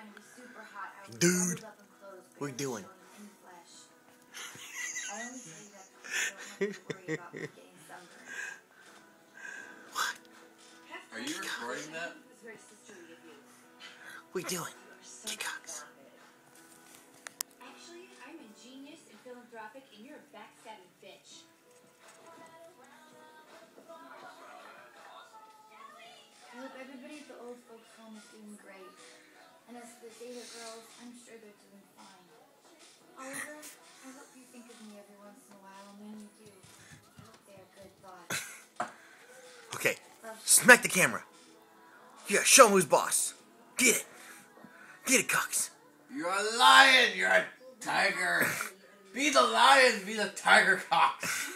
going to be super hot. I Dude, bundled clothes, we're barely doing- showing any flesh. I only say that I don't have to worry about getting sunburned. What? Are you recording that? It was very sisterly of you. We doing? You are so Get Actually, I'm a genius and philanthropic, and you're a backstabbing bitch. I hope everybody at the old folks home is doing great. Girls, I'm sure they're doing fine. Oliver, I hope you think of me every once in a while, and when you do, I hope they are good thoughts. Okay, Love smack the camera. Yeah, show 'em who's boss. Get it. Get it, Cox. You're a lion. You're a tiger. Be the lion. Be the tiger cox.